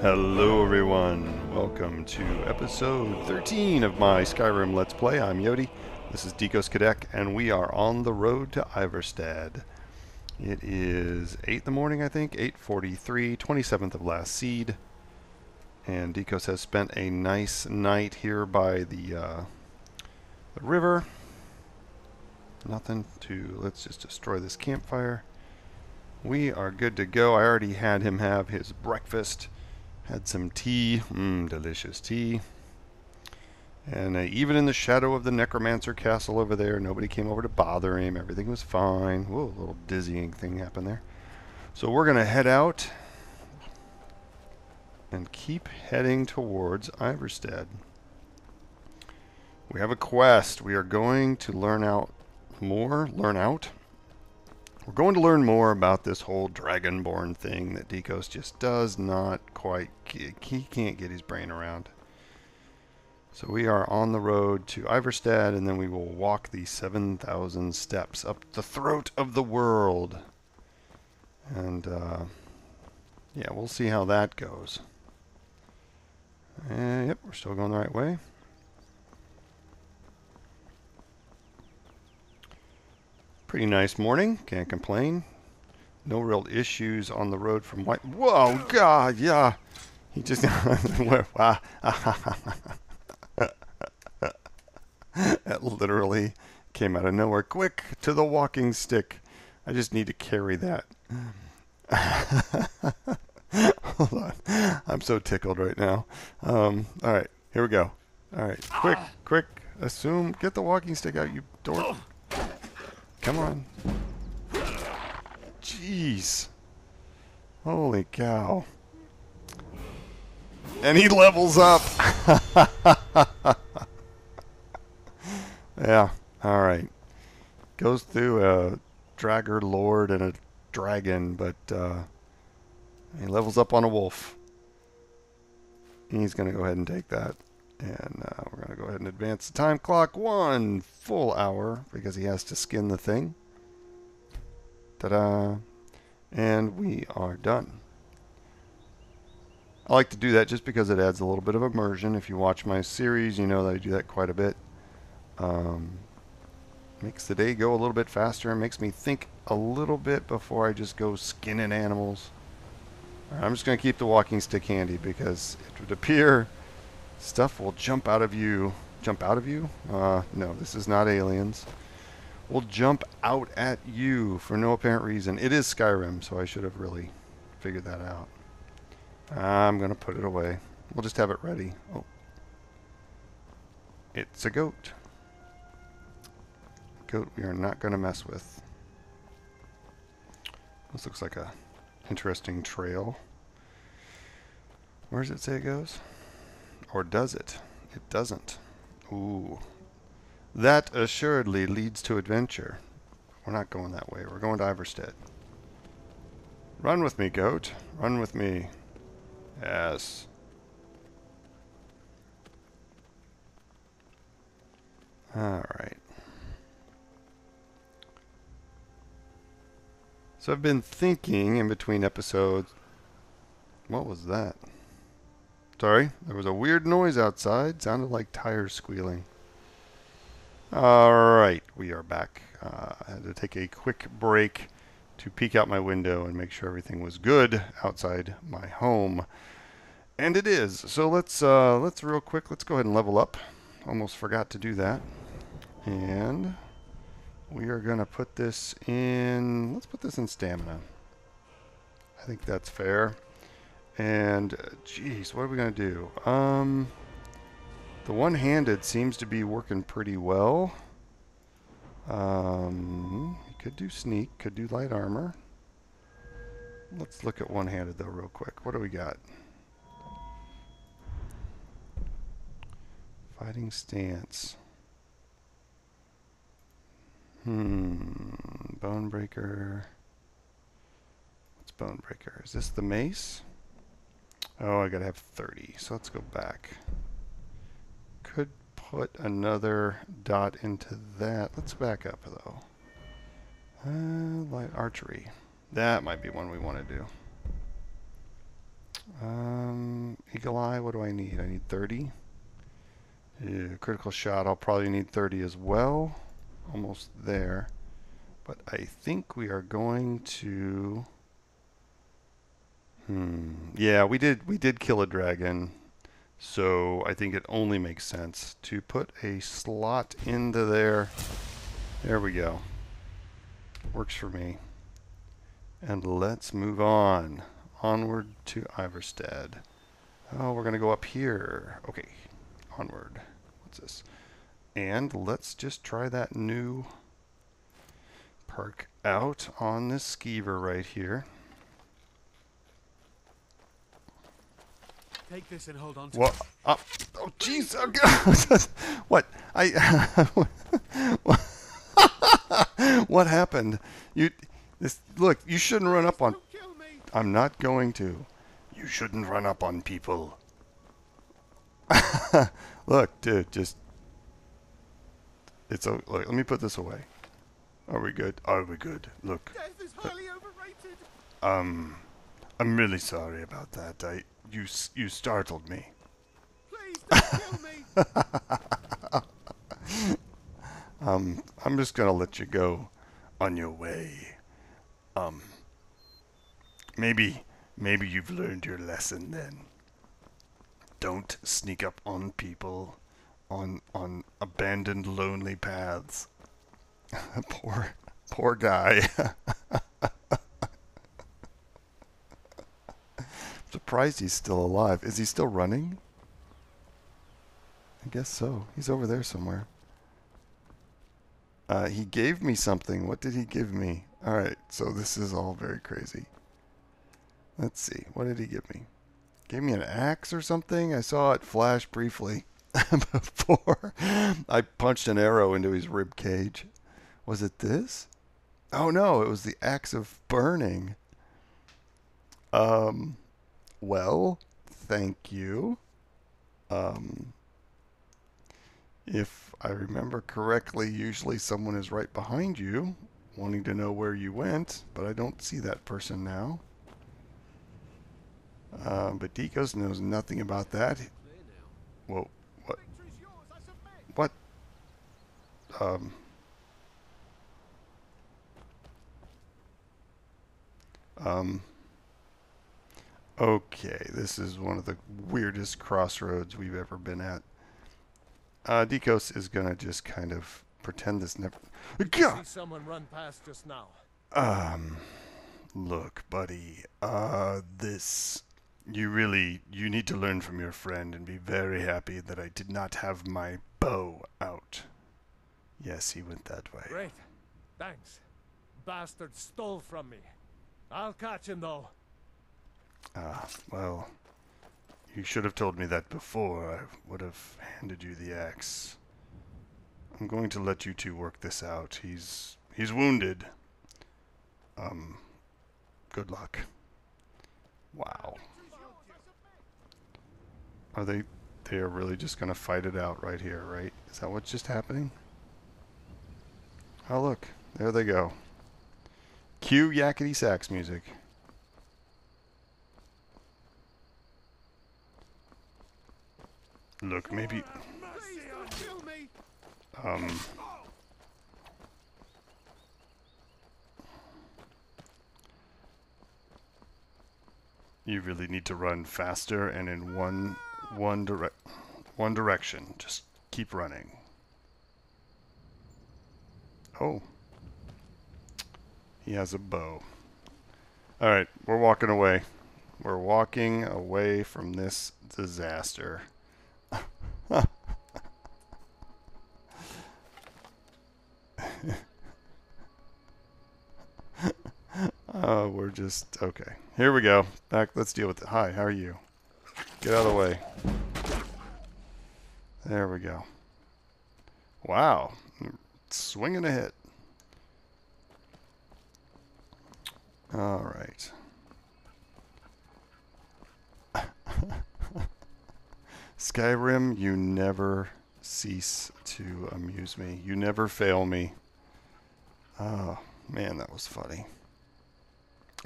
Hello, everyone. Welcome to episode 13 of my Skyrim Let's Play. I'm Yodi. This is Deekos Kadek, and we are on the road to Ivarstead. It is 8 in the morning, I think, 8.43, 27th of last seed. And Deekos has spent a nice night here by the, uh, the river. Nothing to... Let's just destroy this campfire. We are good to go. I already had him have his breakfast. Had some tea. Mmm, delicious tea. And uh, even in the shadow of the Necromancer castle over there, nobody came over to bother him. Everything was fine. Whoa, a little dizzying thing happened there. So we're going to head out and keep heading towards Ivarstead. We have a quest. We are going to learn out more, learn out. We're going to learn more about this whole Dragonborn thing that Deekos just does not quite, he can't get his brain around. So we are on the road to Ivarstead, and then we will walk the 7,000 steps up the throat of the world. And, uh, yeah, we'll see how that goes. And, yep, we're still going the right way. Pretty nice morning, can't complain. No real issues on the road from White. Whoa, God, yeah. He just. wow. that literally came out of nowhere. Quick to the walking stick. I just need to carry that. Hold on. I'm so tickled right now. Um, all right, here we go. All right, quick, quick. Assume. Get the walking stick out, you dork. Come on. Jeez. Holy cow. And he levels up. yeah, alright. Goes through a Draugr Lord and a dragon, but uh, he levels up on a wolf. He's going to go ahead and take that. And uh, we're going to go ahead and advance the time clock one full hour because he has to skin the thing. Ta-da! And we are done. I like to do that just because it adds a little bit of immersion. If you watch my series, you know that I do that quite a bit. Um, makes the day go a little bit faster and makes me think a little bit before I just go skinning animals. I'm just going to keep the walking stick handy because it would appear Stuff will jump out of you. Jump out of you? Uh, no, this is not aliens. Will jump out at you for no apparent reason. It is Skyrim, so I should have really figured that out. I'm going to put it away. We'll just have it ready. Oh. It's a goat. Goat we are not going to mess with. This looks like a interesting trail. Where does it say it goes? Or does it? It doesn't. Ooh. That assuredly leads to adventure. We're not going that way. We're going to Ivarstead. Run with me, goat. Run with me. Yes. Alright. So I've been thinking in between episodes. What was that? Sorry, there was a weird noise outside. Sounded like tires squealing. Alright, we are back. Uh, I had to take a quick break to peek out my window and make sure everything was good outside my home. And it is. So let's uh, let's real quick, let's go ahead and level up. Almost forgot to do that. And we are going to put this in, let's put this in stamina. I think that's fair. And, geez, what are we going to do? Um, the one-handed seems to be working pretty well. Um, could do sneak, could do light armor. Let's look at one-handed, though, real quick. What do we got? Fighting stance. Hmm, Bonebreaker. What's Bonebreaker? Is this the mace? Oh, I gotta have 30. So let's go back. Could put another dot into that. Let's back up though. Uh, light archery. That might be one we want to do. Um, Eagle Eye, what do I need? I need 30. Yeah, critical shot, I'll probably need 30 as well. Almost there. But I think we are going to... Hmm. Yeah, we did we did kill a dragon. So I think it only makes sense to put a slot into there. There we go. Works for me. And let's move on. Onward to Ivarstead. Oh, we're going to go up here. Okay, onward. What's this? And let's just try that new park out on this skeever right here. Take this and hold on to What? Uh, oh, jeez. Oh, God. what? I. what happened? You. This. Look. You shouldn't run up on. Don't kill me! I'm not going to. You shouldn't run up on people. look, dude. Just. It's. a. Look, let me put this away. Are we good? Are we good? Look. Death is highly overrated! Um. I'm really sorry about that. I. You. You startled me. Please don't kill me! Um, I'm just gonna let you go on your way. Um, maybe, maybe you've learned your lesson then. Don't sneak up on people on on abandoned lonely paths. poor, poor guy. Surprised he's still alive. Is he still running? I guess so. He's over there somewhere. Uh, he gave me something. What did he give me? All right, so this is all very crazy. Let's see. What did he give me? Gave me an axe or something? I saw it flash briefly before I punched an arrow into his rib cage. Was it this? Oh no, it was the axe of burning. Um, well, thank you. Um, if I remember correctly, usually someone is right behind you, wanting to know where you went, but I don't see that person now. Uh, but Deekos knows nothing about that. Whoa, what? What? Um. Um. Okay, this is one of the weirdest crossroads we've ever been at. Uh, Deekos is gonna just kind of pretend this never. See someone run past just now. Um, look, buddy. Uh, this. You really. You need to learn from your friend and be very happy that I did not have my bow out. Yes, he went that way. Great. Thanks. Bastard stole from me. I'll catch him though. Ah, well. You should have told me that before. I would have handed you the axe. I'm going to let you two work this out. He's. He's wounded. Um. Good luck. Wow. Are they they are really just gonna fight it out right here, right? Is that what's just happening? Oh look, there they go. Cue yakety sax music. Look, maybe um you really need to run faster and in one one direct one direction. Just keep running. Oh. He has a bow. All right, we're walking away. We're walking away from this disaster. We're just okay. Here we go. Back. Let's deal with it. Hi, how are you? Get out of the way. There we go. Wow, swinging a hit. All right. Skyrim, you never cease to amuse me. You never fail me. Oh, man, that was funny.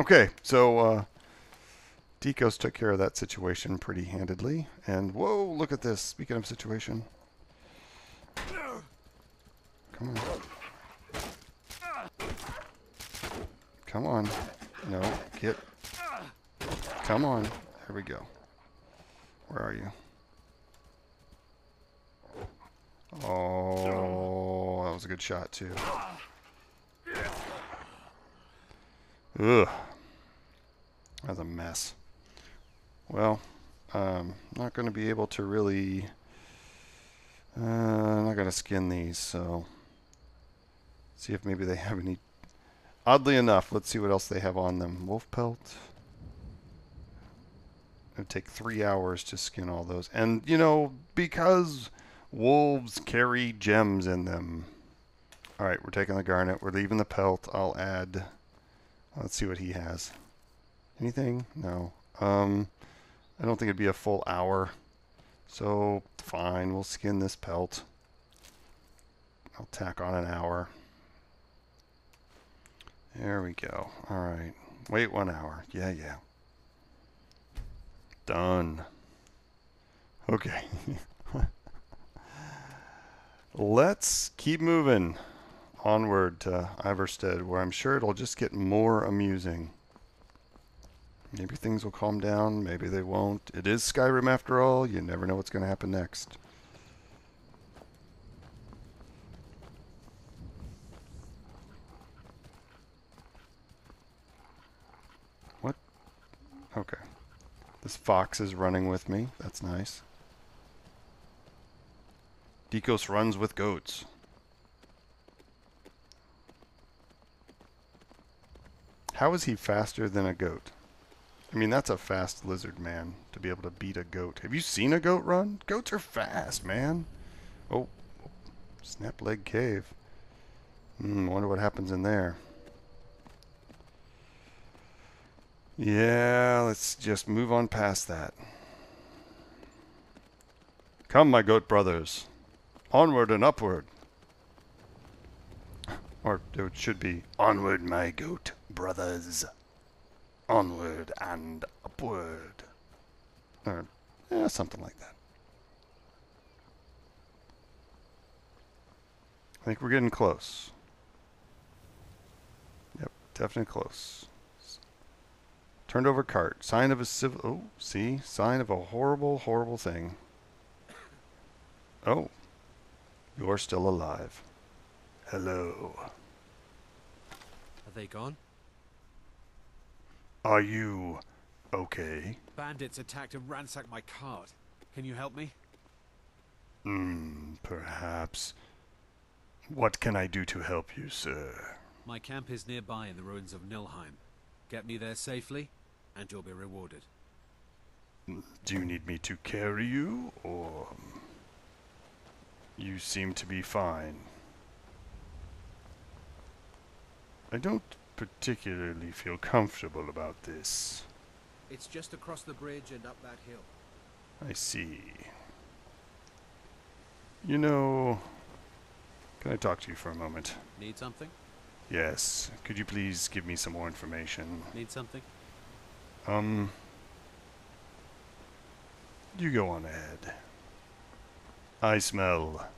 Okay, so uh, Deekos took care of that situation pretty handedly. And whoa, look at this. Speaking of situation. Come on. Come on. No, get. Come on. There we go. Where are you? Oh, that was a good shot too. Ugh. That's a mess. Well, um, not going to be able to really. Uh, I'm not going to skin these, so. See if maybe they have any. Oddly enough, let's see what else they have on them. Wolf pelt. It'd take three hours to skin all those. And, you know, because wolves carry gems in them. Alright, we're taking the garnet. We're leaving the pelt. I'll add. Let's see what he has. Anything? No. Um, I don't think it'd be a full hour. So, fine. We'll skin this pelt. I'll tack on an hour. There we go. Alright. Wait one hour. Yeah, yeah. Done. Okay. Let's keep moving onward to Ivarstead, where I'm sure it'll just get more amusing. Maybe things will calm down, maybe they won't. It is Skyrim after all, you never know what's going to happen next. What? Okay. This fox is running with me. That's nice. Deekos runs with goats. How is he faster than a goat? I mean, that's a fast lizard man to be able to beat a goat. Have you seen a goat run? Goats are fast, man. Oh, Snapleg Cave. Hmm, wonder what happens in there. Yeah, let's just move on past that. Come, my goat brothers. Onward and upward. Or it should be onward, my goat brothers. Onward and upward. Or, something like that. I think we're getting close. Yep, definitely close. Turned over cart. Sign of a civil. Oh, see? Sign of a horrible, horrible thing. Oh. You're still alive. Hello. Are they gone? Are you okay? Bandits attacked and ransacked my cart. Can you help me? Hmm, perhaps. What can I do to help you, sir? My camp is nearby in the ruins of Nilheim. Get me there safely, and you'll be rewarded. Do you need me to carry you, or... You seem to be fine. I don't particularly feel comfortable about this. It's just across the bridge and up that hill. I see. You know... Can I talk to you for a moment? Need something? Yes. Could you please give me some more information? Need something? Um... You go on ahead. I smell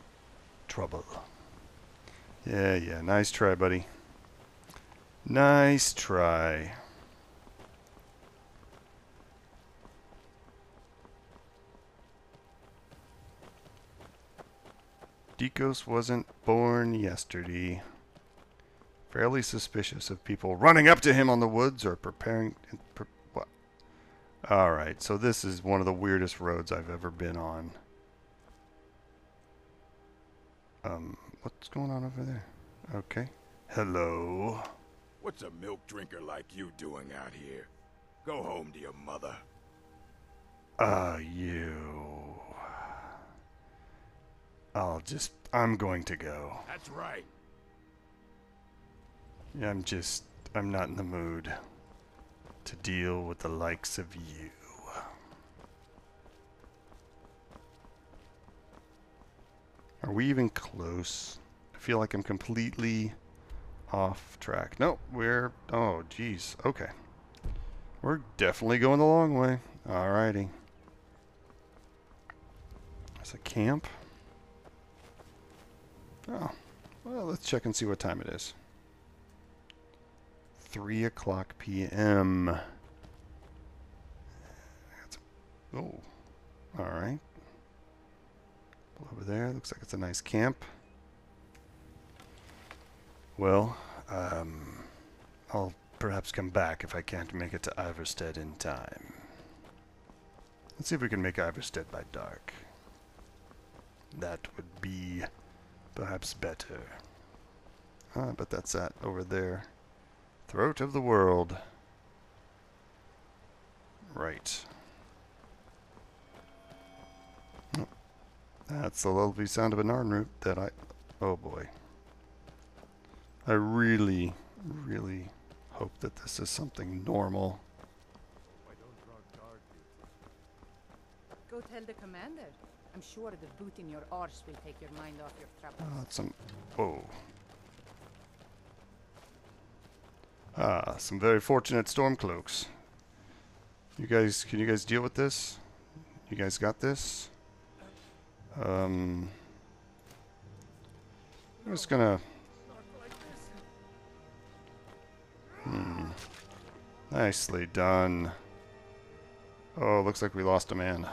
trouble. Yeah, yeah. Nice try, buddy. Nice try. Deekos wasn't born yesterday. Fairly suspicious of people running up to him on the woods or preparing. Pre what? Alright, so this is one of the weirdest roads I've ever been on. Um, what's going on over there? Okay. Hello. What's a milk drinker like you doing out here? Go home to your mother. Ah, uh, you. I'll just. I'm going to go. That's right. I'm just. I'm not in the mood to deal with the likes of you. Are we even close? I feel like I'm completely off track. No, we're... Oh, geez. Okay. We're definitely going the long way. Alrighty. There's a camp. Oh. Well, let's check and see what time it is. 3 o'clock p.m. Oh. Alright. Over there. Looks like it's a nice camp. Well, um, I'll perhaps come back if I can't make it to Ivarstead in time. Let's see if we can make Ivarstead by dark. That would be perhaps better. Ah, but that's that over there. Throat of the world. Right. Oh, that's the lovely sound of a Nirnroot that I... Oh boy. I really, really hope that this is something normal. Why don't guard duty? Go tell the commander. I'm sure the boot in your arse will take your mind off your troubles. Uh, some... Whoa. Ah, some very fortunate Stormcloaks. You guys, can you guys deal with this? You guys got this? Um... I'm just gonna... Hmm. Nicely done. Oh, looks like we lost a man.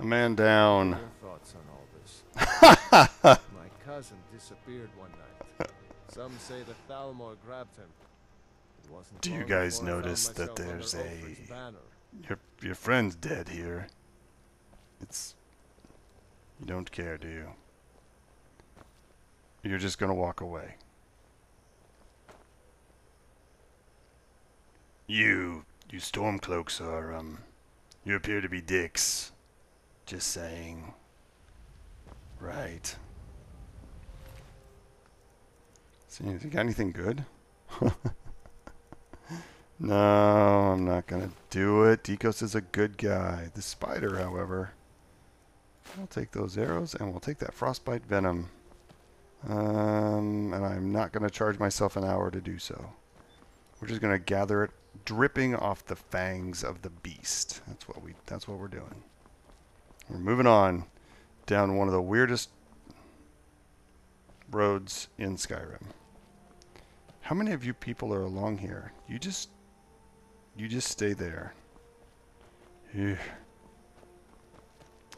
A man down. Your thoughts on all this? My cousin disappeared one night. Some say the Thalmor grabbed him. It wasn't Do you guys before I found notice that there's a- Your your friend's dead here. It's you don't care, do you? You're just gonna walk away. You you stormcloaks are um you appear to be dicks. Just saying. Right. See, you got anything good? No, I'm not gonna do it. Deekos is a good guy. The spider, however, I'll take those arrows and we'll take that frostbite venom. Um, and I'm not gonna charge myself an hour to do so. We're just gonna gather it, dripping off the fangs of the beast. That's what we. That's what we're doing. We're moving on down one of the weirdest roads in Skyrim. How many of you people are along here? You just you just stay there. Ew.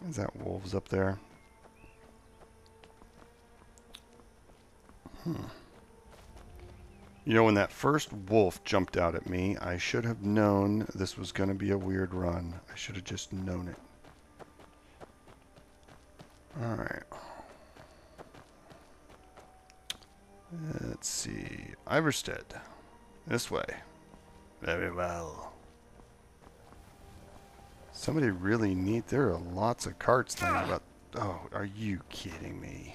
Is that wolves up there? Hmm. You know, when that first wolf jumped out at me, I should have known this was going to be a weird run. I should have just known it. Alright. Let's see. Ivarstead. This way. Very well. Somebody really neat. There are lots of carts about. Oh, are you kidding me?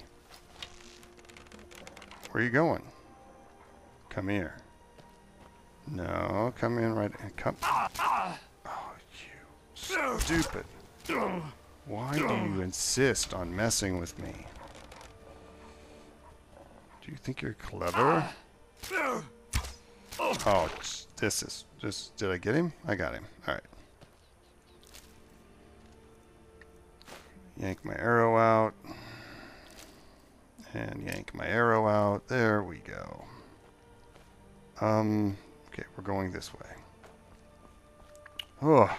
Where are you going? Come here. No, come in right. And come. Oh, you stupid. Why do you insist on messing with me? Do you think you're clever? Oh, this is just. Did I get him? I got him. All right. Yank my arrow out. And yank my arrow out. There we go. Um. Okay, we're going this way. Oh.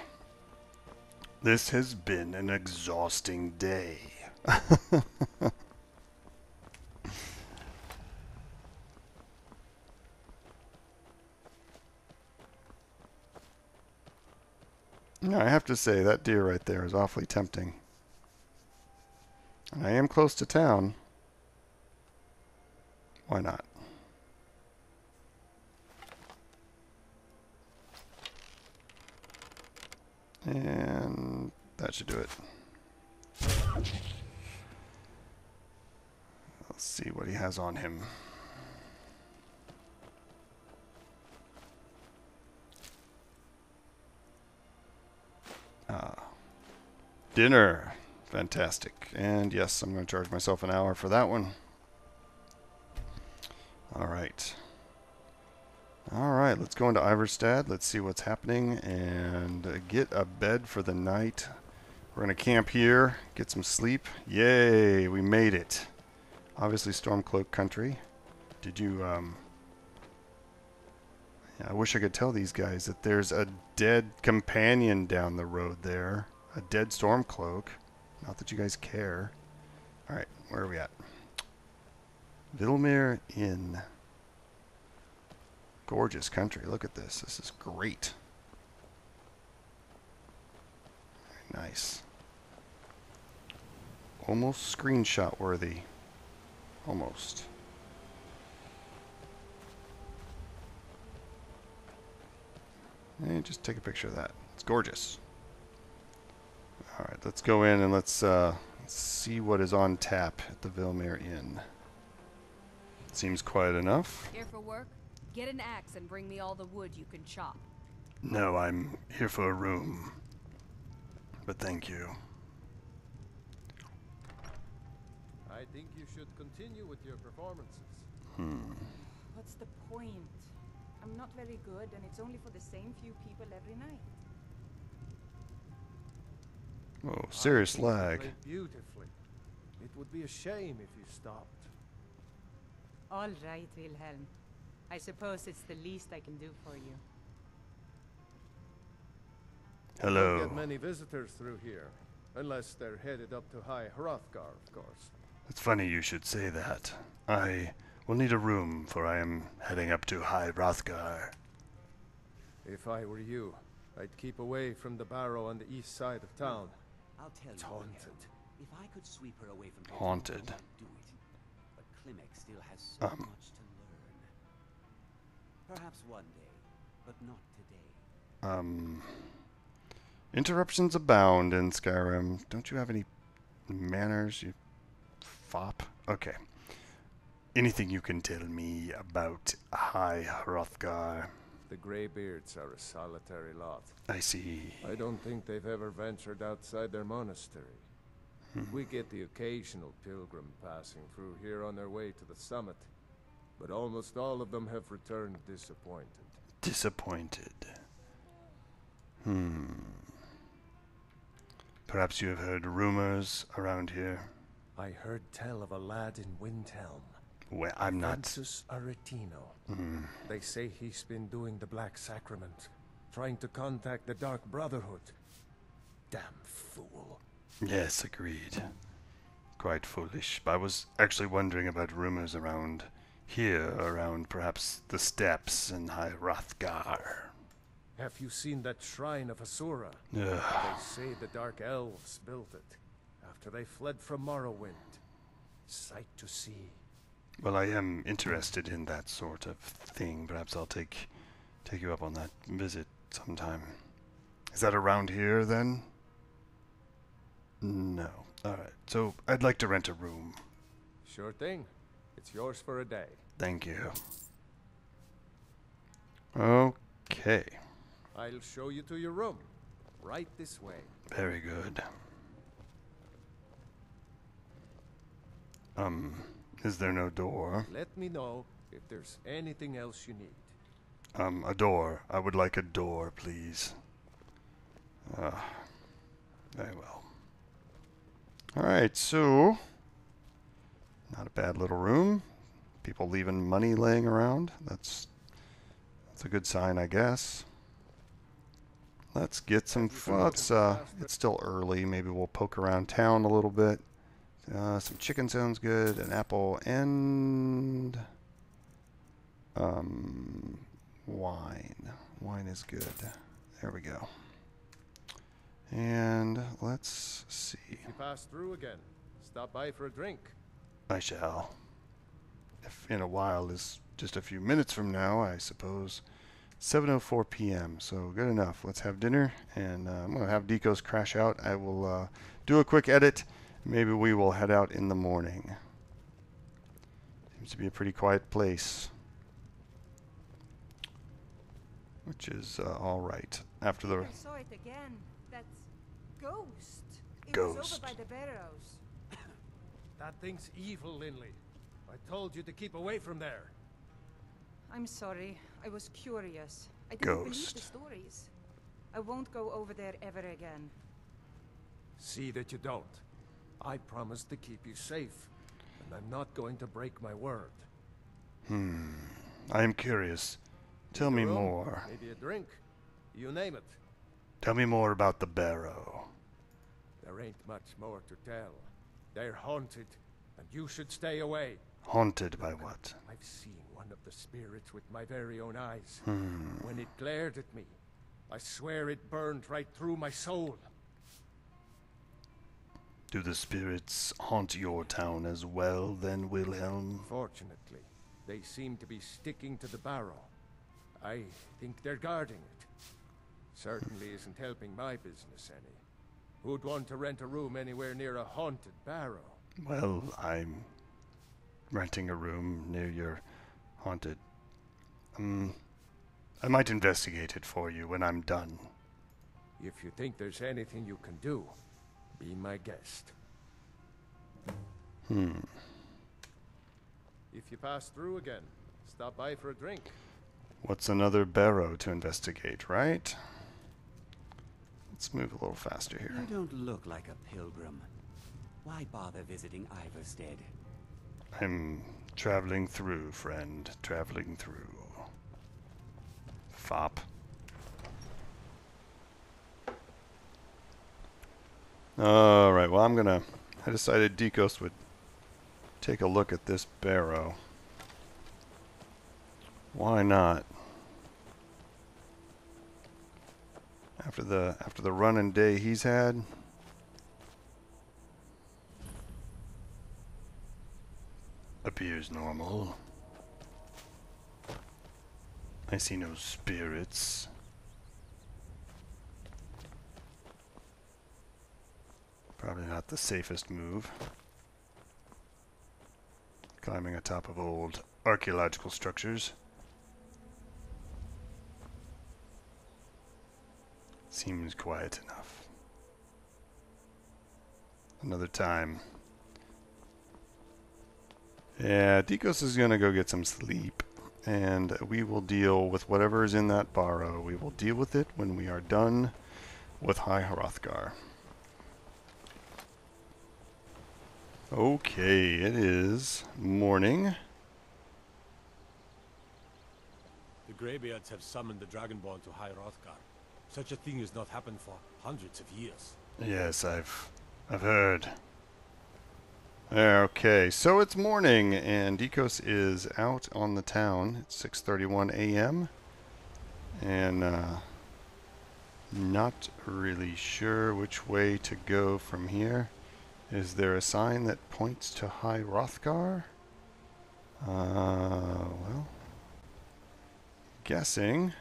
This has been an exhausting day. No, I have to say that deer right there is awfully tempting. And I am close to town. Why not? And that should do it. Let's see what he has on him. Ah. Dinner. Fantastic. And yes, I'm going to charge myself an hour for that one. All right. All right, let's go into Ivarstead. Let's see what's happening and uh, get a bed for the night. We're going to camp here, get some sleep. Yay, we made it. Obviously, Stormcloak country. Did you, um. I wish I could tell these guys that there's a dead companion down the road there. A dead Stormcloak. Not that you guys care. Alright, where are we at? Vilemyr Inn. Gorgeous country. Look at this. This is great. Very nice. Almost screenshot worthy. Almost. And just take a picture of that. It's gorgeous. Alright, let's go in and let's uh, see what is on tap at the Vilemyr Inn. Seems quiet enough. Here for work? Get an axe and bring me all the wood you can chop. No, I'm here for a room. But thank you. I think you should continue with your performances. Hmm. What's the point? I'm not very good, and it's only for the same few people every night. Oh, serious I lag. beautifully. It would be a shame if you stopped. All right, Wilhelm. I suppose it's the least I can do for you. Hello. Don't get many visitors through here, unless they're headed up to High Hrothgar, of course. It's funny you should say that. I will need a room, for I am heading up to High Hrothgar. If I were you, I'd keep away from the barrow on the east side of town. I'll tell It's you, haunted. Wilhelm, If I could sweep her away from here, Haunted. I do it. But Klimmek still has so Um. much to learn. Perhaps one day, but not today. Um, interruptions abound in Skyrim. Don't you have any manners, you fop? Okay. Anything you can tell me about High Hrothgar? The Greybeards are a solitary lot. I see. I don't think they've ever ventured outside their monastery. We get the occasional pilgrim passing through here on their way to the summit, but almost all of them have returned disappointed. Disappointed. Hmm. Perhaps you have heard rumors around here. I heard tell of a lad in Windhelm, Well, I'm not. Aventus Aretino. Hmm. They say he's been doing the Black Sacrament, trying to contact the Dark Brotherhood. Damn fool. Yes, agreed. Quite foolish. But I was actually wondering about rumors around here, around perhaps the steppes in High Hrothgar. Have you seen that shrine of Azura? They say the Dark Elves built it after they fled from Morrowind. Sight to see. Well, I am interested in that sort of thing. Perhaps I'll take take you up on that visit sometime. Is that around here then? No. All right. So I'd like to rent a room. Sure thing. It's yours for a day. Thank you. Okay. I'll show you to your room. Right this way. Very good. Um, is there no door? Let me know if there's anything else you need. Um, a door. I would like a door, please. Uh, very well. Alright, so. Not a bad little room. People leaving money laying around. That's that's a good sign, I guess. Let's get some. Have Well, it's uh, it's still early. Maybe we'll poke around town a little bit. Uh, some chicken sounds good. An apple and um, wine. Wine is good. There we go. And let's see. If you pass through again, stop by for a drink. I shall. If in a while is just a few minutes from now, I suppose. 7:04 p.m. So good enough. Let's have dinner, and uh, I'm gonna have Deekos crash out. I will uh, do a quick edit. Maybe we will head out in the morning. Seems to be a pretty quiet place, which is uh, all right. After the I saw it again. That's ghost. It was over by the barrows. That thing's evil, Lynly. I told you to keep away from there. I'm sorry. I was curious. I didn't believe the stories. I won't go over there ever again. See that you don't. I promised to keep you safe, and I'm not going to break my word. Hmm. I am curious. Tell me Room, more. Maybe a drink. You name it. Tell me more about the barrow. There ain't much more to tell. They're haunted, and you should stay away. Haunted by what? I've seen one of the spirits with my very own eyes. Hmm. When it glared at me, I swear it burned right through my soul. Do the spirits haunt your town as well, then, Wilhelm? Fortunately, they seem to be sticking to the barrow. I think they're guarding it. Certainly isn't helping my business any. Who'd want to rent a room anywhere near a haunted barrow? Well, I'm renting a room near your haunted. Um, I might investigate it for you when I'm done. If you think there's anything you can do, be my guest. Hmm. If you pass through again, stop by for a drink. What's another barrow to investigate, right? Let's move a little faster here. You don't look like a pilgrim. Why bother visiting Ivarstead? I'm traveling through, friend. Traveling through. Fop. Alright, well, I'm gonna. I decided Deekos would take a look at this barrow. Why not? After the after the running day he's had, appears normal. I see no spirits. Probably not the safest move. Climbing atop of old archaeological structures. Seems quiet enough. Another time. Yeah, Deekos is gonna go get some sleep, and we will deal with whatever is in that barrow. We will deal with it when we are done with High Hrothgar. Okay, it is morning. The Greybeards have summoned the Dragonborn to High Hrothgar. Such a thing has not happened for hundreds of years. Yes, I've I've heard. Okay, so it's morning and Deekos is out on the town. It's 6:31 a.m. and uh, not really sure which way to go from here. Is there a sign that points to High Hrothgar? Uh, well, guessing.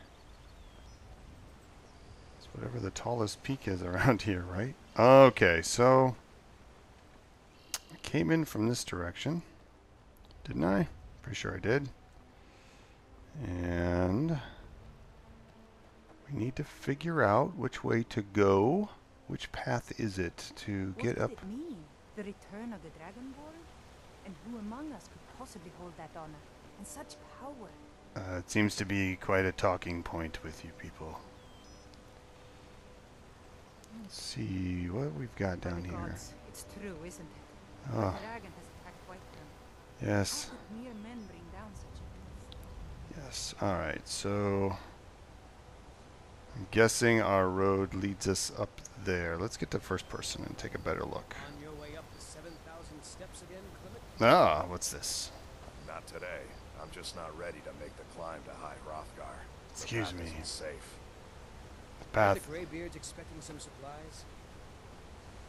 It's whatever the tallest peak is around here, right? Okay, so came in from this direction, didn't I? Pretty sure I did. And we need to figure out which way to go. Which path is it to What get up? it mean? The return of the Dragonborn? And who among us could possibly hold that honor? And such power? Uh, it seems to be quite a talking point with you people. Let's see what we've got down here. gods, It's true, isn't it? Oh, The dragon has attacked Whiterun. yes, How could mere men bring down such a beast? yes. All right, so I'm guessing our road leads us up there. Let's get to first person and take a better look. On your way up the 7,000 steps again, Klimmek? Ah, what's this? Not today. I'm just not ready to make the climb to High Hrothgar. The Excuse path me. isn't safe. Are Path. the Greybeards expecting some supplies?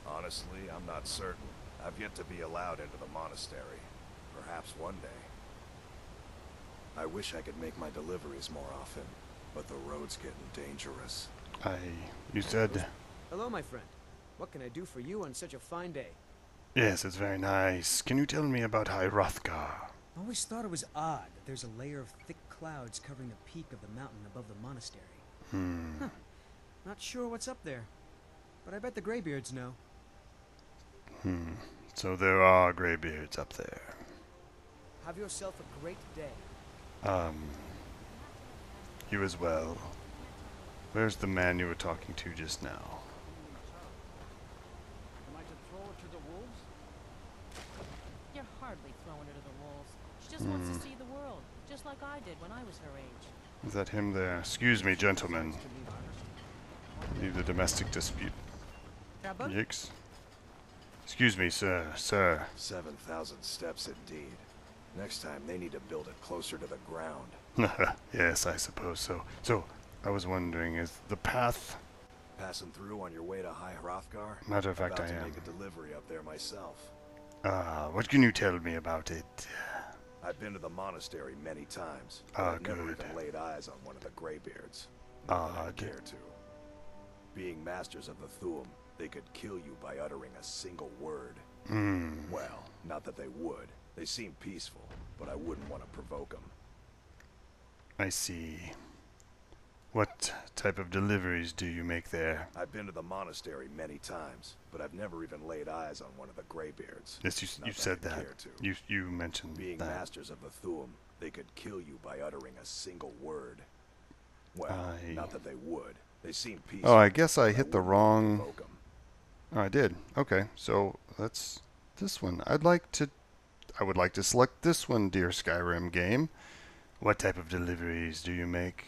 Honestly, I'm not certain. I've yet to be allowed into the monastery. Perhaps one day. I wish I could make my deliveries more often, but the road's getting dangerous. I. You said. Hello, my friend. What can I do for you on such a fine day? Yes, it's very nice. Can you tell me about High Hrothgar? I always thought it was odd that there's a layer of thick clouds covering the peak of the mountain above the monastery. Hmm. Huh. Not sure what's up there, but I bet the Greybeards know. Hmm. So there are Greybeards up there. Have yourself a great day. Um. You as well. Where's the man you were talking to just now? Am I to throw her to the wolves? You're hardly throwing her to the wolves. She just wants Hmm. to see the world, just like I did when I was her age. Is that him there? Excuse me, gentlemen. Leave the domestic dispute. Trouble? Yikes. Excuse me, sir. Sir. 7,000 steps indeed. Next time, they need to build it closer to the ground. yes, I suppose so. So, I was wondering, is the path... Passing through on your way to High Hrothgar? Matter of fact, I am. make a delivery up there myself. Ah, what can you tell me about it? I've been to the monastery many times, Ah, I've never good. even laid eyes on one of the Greybeards. I Odd. care to. Being masters of the Thuum, they could kill you by uttering a single word. Hmm. Well, not that they would. They seem peaceful, but I wouldn't want to provoke them. I see. What type of deliveries do you make there? I've been to the monastery many times, but I've never even laid eyes on one of the Greybeards. Yes, you, you that said that. You you mentioned Being that. masters of the Thuum, they could kill you by uttering a single word. Well, I- not that they would. They seem peaceful. Oh, I guess I hit the wouldn't wanna wrong. Oh, I did. Okay, so that's this one. I'd like to. I would like to select this one, dear Skyrim game. What type of deliveries do you make?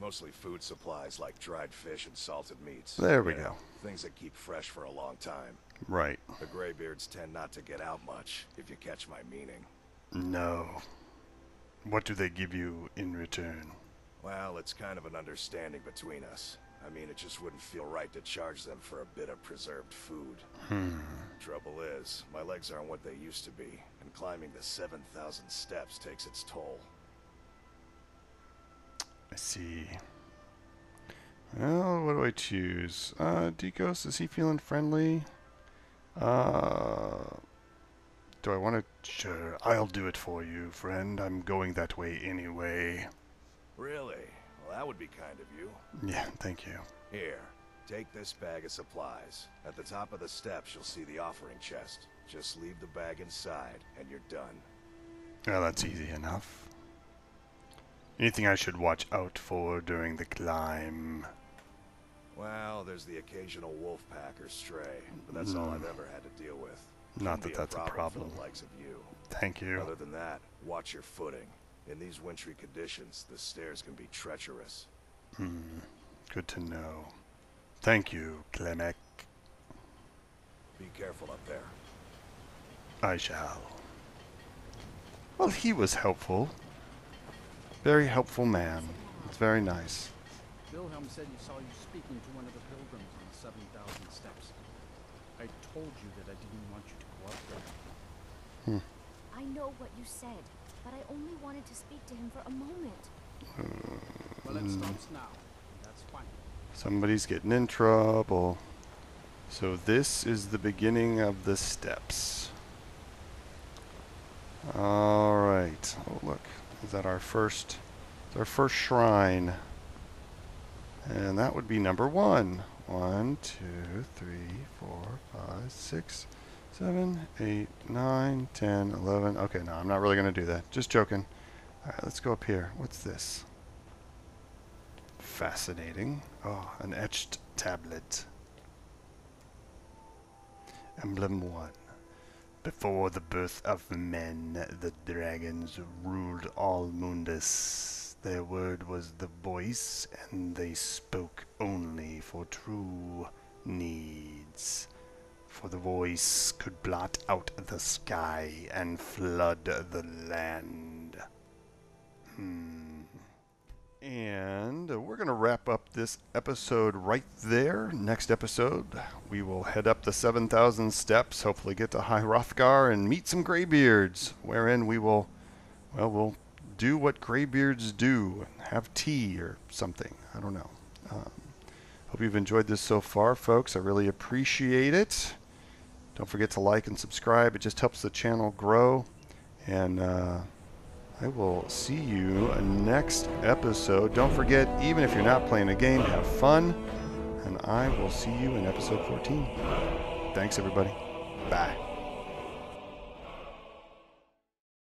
Mostly food supplies like dried fish and salted meats. There we know, go. Things that keep fresh for a long time. Right. The Greybeards tend not to get out much, if you catch my meaning. No. What do they give you in return? Well, it's kind of an understanding between us. I mean, it just wouldn't feel right to charge them for a bit of preserved food. Hmm. Trouble is, my legs aren't what they used to be, and climbing the 7,000 steps takes its toll. I see. Well, what do I choose? Uh, Deekos, is he feeling friendly? Uh, do I want to? Sure, I'll do it for you, friend. I'm going that way anyway. Really? That would be kind of you. Yeah, thank you. Here, take this bag of supplies. At the top of the steps, you'll see the offering chest. Just leave the bag inside, and you're done. Well, that's easy enough. Anything I should watch out for during the climb? Well, there's the occasional wolf pack or stray, but that's all Mm. I've ever had to deal with. Not Shouldn't that that's a problem. the likes of you. Thank you. Other than that, watch your footing. In these wintry conditions, the stairs can be treacherous. Hmm. Good to know. Thank you, Klimmek. Be careful up there. I shall. Well, he was helpful. Very helpful man. It's very nice. Wilhelm said he saw you speaking to one of the pilgrims on the 7,000 steps. I told you that I didn't want you to go up there. Hmm. I know what you said, but I only wanted to speak to him for a moment. Well, it stops now. That's fine. Somebody's getting in trouble. So this is the beginning of the steps. All right. Oh, look. Is that our first it's our first shrine? And that would be number one. One, two, three, four, five, six, seven, eight, nine, ten, eleven. Okay, no, I'm not really going to do that. Just joking. All right, let's go up here. What's this? Fascinating. Oh, an etched tablet. Emblem 1. Before the birth of men, the dragons ruled all Mundus. Their word was the voice, and they spoke only for true needs. For the voice could blot out the sky and flood the land. Hmm. And we're going to wrap up this episode right there. Next episode, we will head up the 7,000 steps, hopefully get to High Hrothgar and meet some Greybeards, wherein we will, well, we'll do what Greybeards do, have tea or something. I don't know. Um, hope you've enjoyed this so far, folks. I really appreciate it. Don't forget to like and subscribe. It just helps the channel grow. And, uh, I will see you next episode. Don't forget, even if you're not playing a game, have fun. And I will see you in episode 14. Thanks, everybody. Bye.